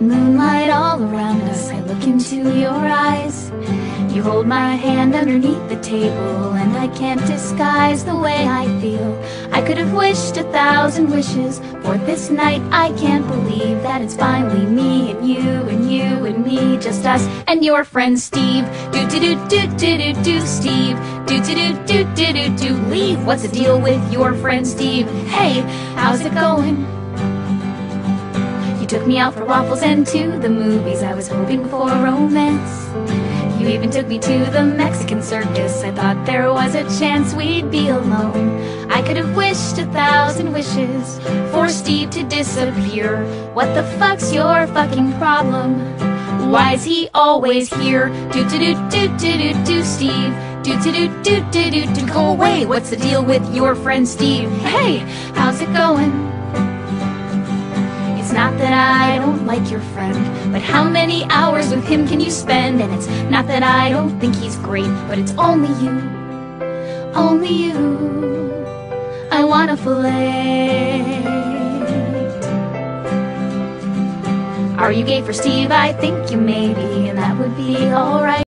Moonlight all around us. I look into your eyes. You hold my hand underneath the table, and I can't disguise the way I feel. I could have wished a thousand wishes for this night. I can't believe that it's finally me and you and you and me, just us and your friend Steve. Do do do do do do do Steve. Do do do do do do do leave. What's the deal with your friend Steve? Hey, how's it going? Took me out for waffles and to the movies. I was hoping for romance. You even took me to the Mexican circus. I thought there was a chance we'd be alone. I could have wished a thousand wishes for Steve to disappear. What the fuck's your fucking problem? Why is he always here? Do do do do do do do Steve. Do do do do do do do go away. What's the deal with your friend Steve? Hey, how's it going? That I don't like your friend, but how many hours with him can you spend? And it's not that I don't think he's great, but it's only you, only you. I want a fillet. Are you gay for Steve? I think you may be, and that would be alright.